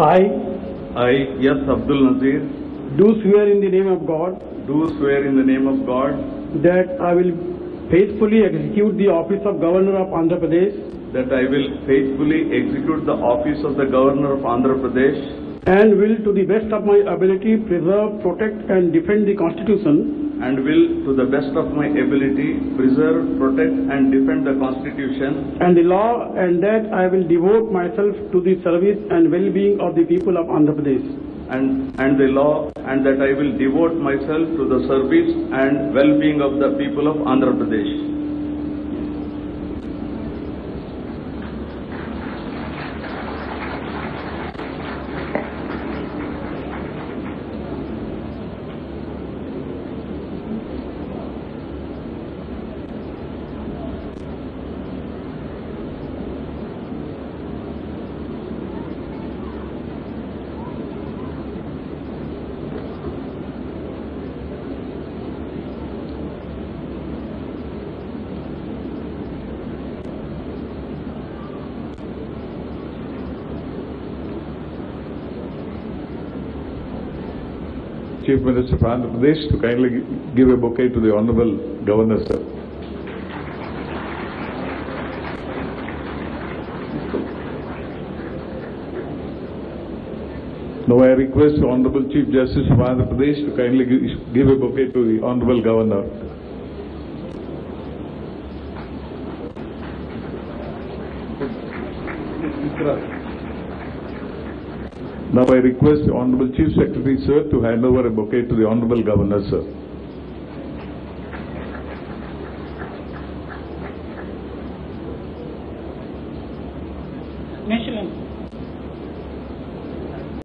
I I, yes, Abdul Nazeer, do swear in the name of God do swear in the name of God that I will faithfully execute the office of Governor of Andhra Pradesh that I will faithfully execute the office of the Governor of Andhra Pradesh and will to the best of my ability preserve, protect and defend the Constitution and will, to the best of my ability, preserve, protect and defend the Constitution and the law and that I will devote myself to the service and well-being of the people of Andhra Pradesh. and, and the law and that I will devote myself to the service and well-being of the people of Andhra Pradesh. Chief Minister of Andhra Pradesh to kindly give a bouquet to the Honorable Governor, sir. Now I request the Honorable Chief Justice of Andhra Pradesh to kindly give a bouquet to the Honorable Governor. Now I request the Honorable Chief Secretary, sir, to hand over a bouquet to the Honorable Governor, sir. National.